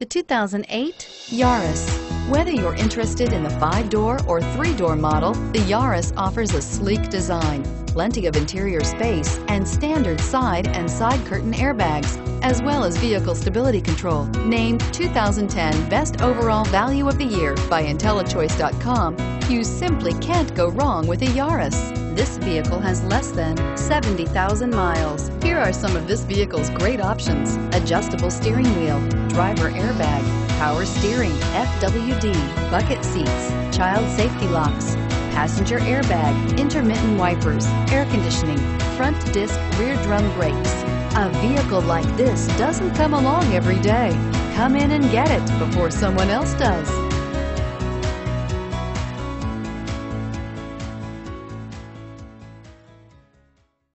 The 2008 Yaris. Whether you're interested in the five-door or three-door model, the Yaris offers a sleek design, plenty of interior space, and standard side and side curtain airbags, as well as vehicle stability control. Named 2010 Best Overall Value of the Year by IntelliChoice.com, you simply can't go wrong with a Yaris. This vehicle has less than 70,000 miles. Here are some of this vehicle's great options. Adjustable steering wheel, driver airbag, power steering, FWD, bucket seats, child safety locks, passenger airbag, intermittent wipers, air conditioning, front disc rear drum brakes. A vehicle like this doesn't come along every day. Come in and get it before someone else does.